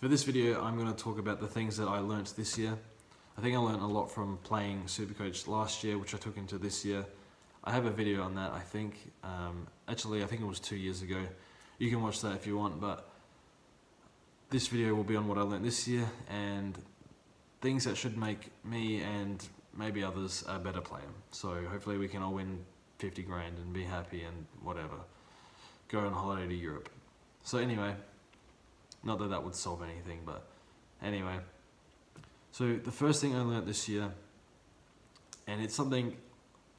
For this video, I'm going to talk about the things that I learnt this year. I think I learnt a lot from playing Supercoach last year, which I took into this year. I have a video on that, I think. Um, actually, I think it was two years ago. You can watch that if you want, but this video will be on what I learnt this year and things that should make me and maybe others a better player. So hopefully we can all win 50 grand and be happy and whatever. Go on holiday to Europe. So anyway, not that that would solve anything, but anyway. So the first thing I learned this year, and it's something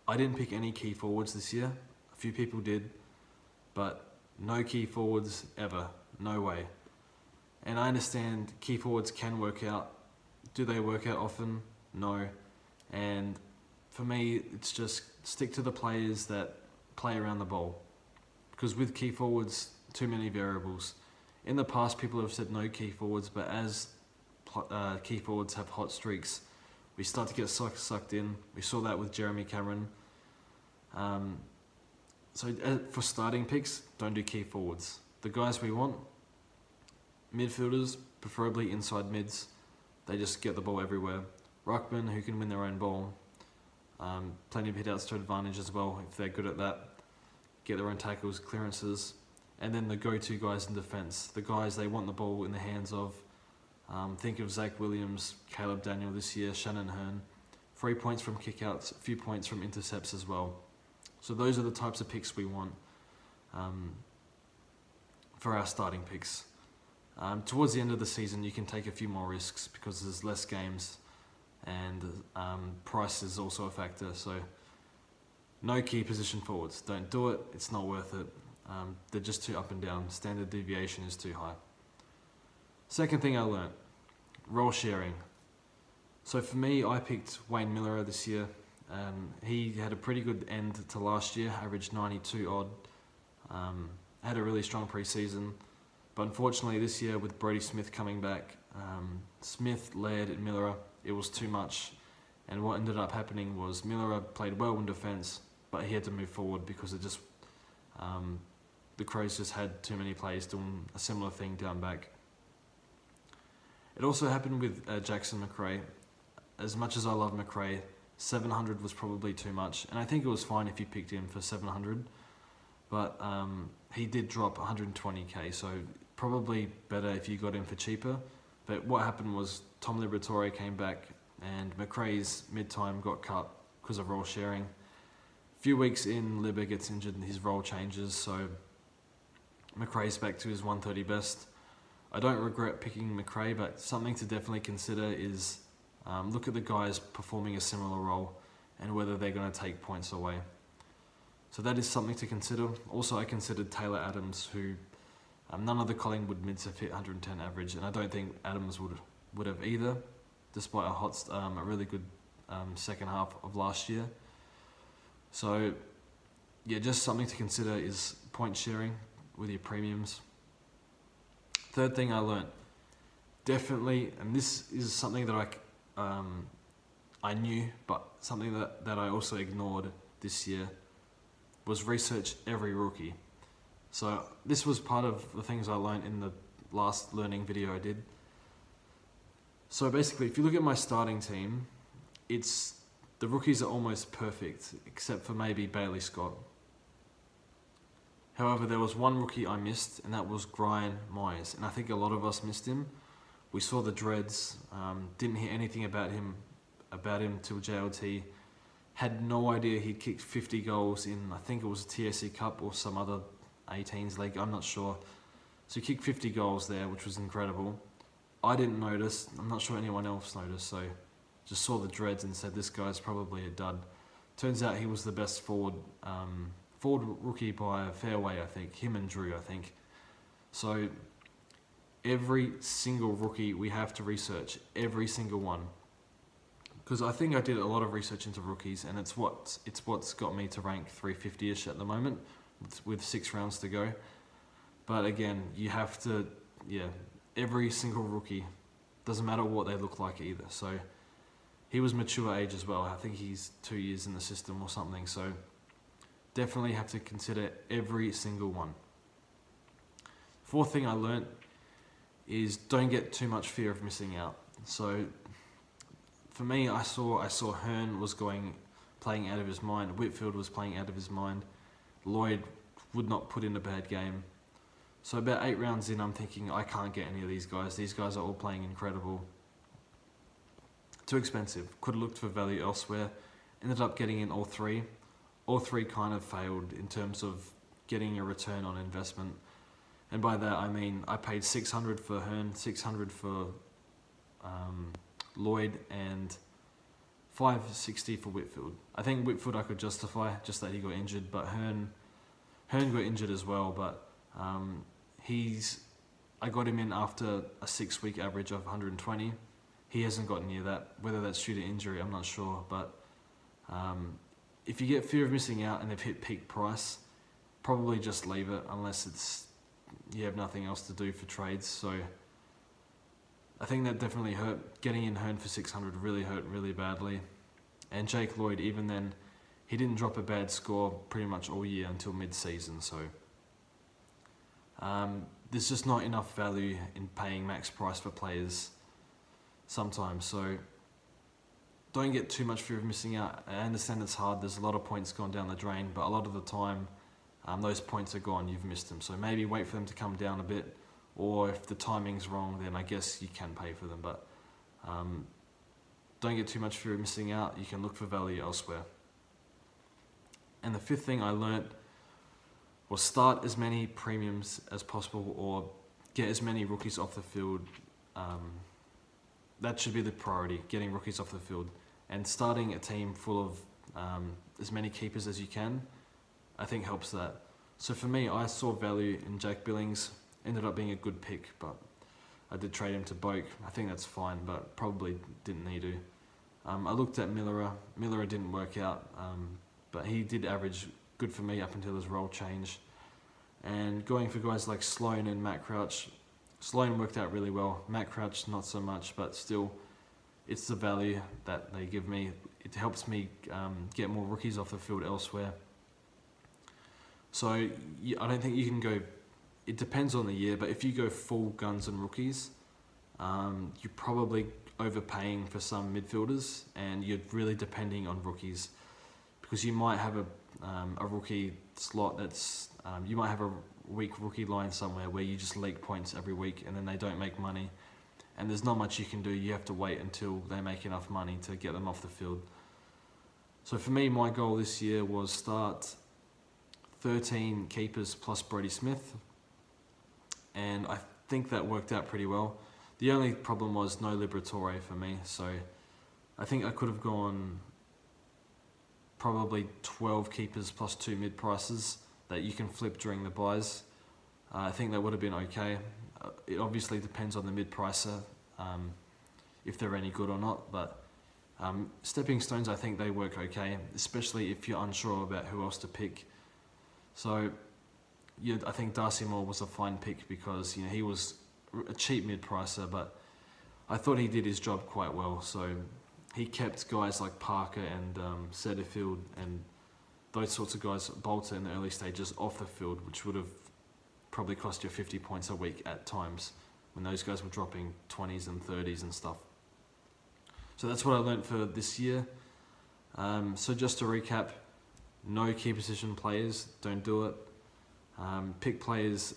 I didn't pick any key forwards this year. A few people did, but no key forwards ever. No way. And I understand key forwards can work out. Do they work out often? No. And for me, it's just stick to the players that play around the ball. Because with key forwards, too many variables. In the past, people have said no key forwards, but as uh, key forwards have hot streaks, we start to get sucked, sucked in. We saw that with Jeremy Cameron. Um, so uh, for starting picks, don't do key forwards. The guys we want, midfielders, preferably inside mids, they just get the ball everywhere. Ruckman, who can win their own ball. Um, plenty of hitouts to advantage as well if they're good at that. Get their own tackles, clearances. And then the go-to guys in defence. The guys they want the ball in the hands of. Um, think of Zach Williams, Caleb Daniel this year, Shannon Hurn. Three points from kickouts, a few points from intercepts as well. So those are the types of picks we want um, for our starting picks. Um, towards the end of the season, you can take a few more risks because there's less games, and um, price is also a factor. So, no key position forwards. Don't do it. It's not worth it. Um, they're just too up and down. Standard deviation is too high. Second thing I learnt, role sharing. So for me, I picked Wayne Milera this year. Um, he had a pretty good end to last year, averaged 92 odd. Um, had a really strong preseason. But unfortunately, this year with Brodie Smith coming back, um, Smith, Laird, and Milera, it was too much. And what ended up happening was Milera played well in defence, but he had to move forward because it just um, the Crows just had too many players doing a similar thing down back. It also happened with uh, Jackson Macrae. As much as I love Macrae, 700 was probably too much, and I think it was fine if you picked him for 700, but um, he did drop 120k, so probably better if you got him for cheaper. But what happened was Tom Liberatore came back and Macrae's mid-time got cut because of role sharing. A few weeks in, Libba gets injured and his role changes, so Macrae's back to his 130 best. I don't regret picking Macrae, but something to definitely consider is um, look at the guys performing a similar role and whether they're going to take points away. So that is something to consider. Also, I considered Taylor Adams, who um, none of the Collingwood mids have hit 110 average, and I don't think Adams would would have either, despite a hot, um, a really good um, second half of last year. So, yeah, just something to consider is point sharing with your premiums. Third thing I learnt, definitely, and this is something that I um, I knew, but something that, that I also ignored this year was research every rookie. So this was part of the things I learned in the last learning video I did. So basically, if you look at my starting team, it's the rookies are almost perfect, except for maybe Bailey Scott. However, there was one rookie I missed, and that was Gryan Miers. and I think a lot of us missed him. We saw the dreads, um, didn't hear anything about him, about him till JLT. Had no idea he'd kicked 50 goals in, I think it was a TAC Cup or some other 18s league, I'm not sure. So he kicked 50 goals there, which was incredible. I didn't notice, I'm not sure anyone else noticed, so just saw the dreads and said this guy's probably a dud. Turns out he was the best forward, um, forward rookie by a fair way, I think. Him and Drew, I think. So every single rookie we have to research, every single one. Because I think I did a lot of research into rookies, and it's what it's what's got me to rank 350ish at the moment with six rounds to go. But again, you have to, yeah, every single rookie, doesn't matter what they look like either. So he was mature age as well. I think he's two years in the system or something. So definitely have to consider every single one. Fourth thing I learnt is don't get too much fear of missing out. So for me, I saw I saw Hurn was going playing out of his mind. Whitfield was playing out of his mind. Lloyd would not put in a bad game. So about eight rounds in, I'm thinking I can't get any of these guys. These guys are all playing incredible. Too expensive. Could have looked for value elsewhere. Ended up getting in all three. All three kind of failed in terms of getting a return on investment. And by that I mean I paid 600 for Hurn, 600 for um, Lloyd, and 560 for Whitfield. I think Whitfield I could justify just that he got injured, but Hearn, Hurn got injured as well. But um, he's I got him in after a six week average of 120. He hasn't gotten near that. Whether that's due to injury, I'm not sure. But um, if you get fear of missing out and they've hit peak price, probably just leave it unless it's you have nothing else to do for trades. So I think that definitely hurt. Getting in Hurn for 600 really hurt really badly. And Jake Lloyd, even then, he didn't drop a bad score pretty much all year until mid-season. So um, there's just not enough value in paying max price for players sometimes. So don't get too much fear of missing out. I understand it's hard. There's a lot of points gone down the drain, but a lot of the time um, those points are gone, you've missed them. So maybe wait for them to come down a bit, or if the timing's wrong, then I guess you can pay for them. But um, don't get too much fear of missing out. You can look for value elsewhere. And the fifth thing I learnt was start as many premiums as possible, or get as many rookies off the field. Um, that should be the priority: getting rookies off the field and starting a team full of um, as many keepers as you can I think helps that. So for me, I saw value in Jack Billings. Ended up being a good pick, but I did trade him to Boak. I think that's fine, but probably didn't need to. Um, I looked at Milera. Milera didn't work out, um, but he did average good for me up until his role change. And going for guys like Sloane and Matt Crouch, Sloane worked out really well. Matt Crouch not so much, but still, it's the value that they give me. It helps me um, get more rookies off the field elsewhere. So I don't think you can go. It depends on the year, but if you go full guns and rookies, um, you're probably overpaying for some midfielders, and you're really depending on rookies because you might have a um, a rookie slot that's um, you might have a weak rookie line somewhere where you just leak points every week, and then they don't make money, and there's not much you can do. You have to wait until they make enough money to get them off the field. So for me, my goal this year was start 13 keepers plus Brodie Smith, and I think that worked out pretty well. The only problem was no Liberatore for me, so I think I could have gone probably 12 keepers plus two mid prices that you can flip during the buys. Uh, I think that would have been okay. It obviously depends on the mid pricer, um, if they're any good or not, but um, stepping stones I think they work okay, especially if you're unsure about who else to pick. So I think Darcy Moore was a fine pick because you know he was a cheap mid-pricer, but I thought he did his job quite well. So he kept guys like Parker and um, Setterfield and those sorts of guys, Balta in the early stages, off the field, which would have probably cost you 50 points a week at times when those guys were dropping 20s and 30s and stuff. So that's what I learned for this year. Um, so just to recap, no key position players, don't do it. Um, pick players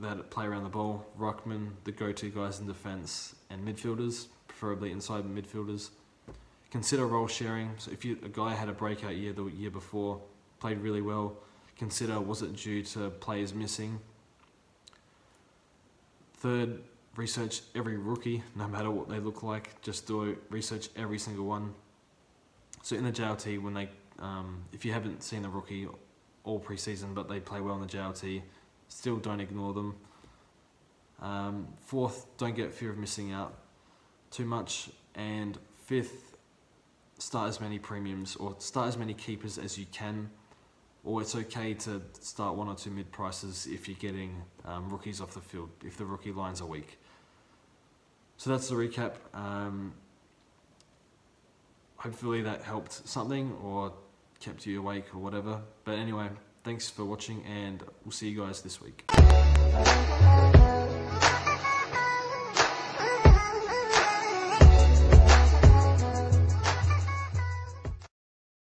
that play around the ball, Ruckman, the go-to guys in defence, and midfielders, preferably inside midfielders. Consider role sharing. So if you, a guy had a breakout year the year before, played really well, consider was it due to players missing. Third, research every rookie, no matter what they look like. Just do research every single one. So in the JLT, when they um, if you haven't seen the rookie all preseason, but they play well in the JLT, still don't ignore them. Um, fourth, don't get fear of missing out too much. And fifth, start as many premiums or start as many keepers as you can. Or it's okay to start one or two mid prices if you're getting um, rookies off the field, if the rookie lines are weak. So that's the recap. Um, hopefully that helped something or kept you awake or whatever. But anyway, thanks for watching and we'll see you guys this week.